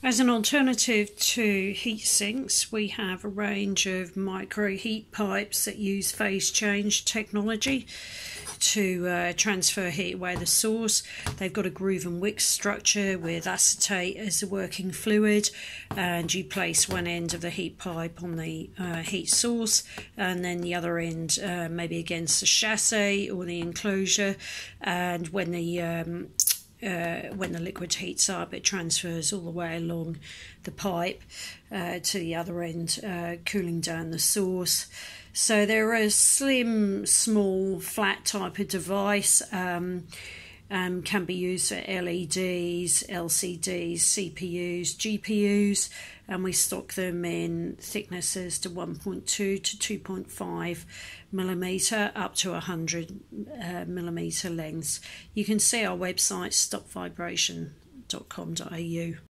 As an alternative to heat sinks, we have a range of micro heat pipes that use phase change technology to uh, transfer heat away the source. They've got a groove and wick structure with acetate as the working fluid, and you place one end of the heat pipe on the uh, heat source, and then the other end uh, maybe against the chassis or the enclosure. And when the um, uh, when the liquid heats up, it transfers all the way along the pipe uh, to the other end, uh, cooling down the source. So they're a slim, small, flat type of device. Um, um, can be used for LEDs, LCDs, CPUs, GPUs, and we stock them in thicknesses to 1.2 to 2.5 millimeter up to 100 uh, millimeter lengths. You can see our website stopvibration.com.au.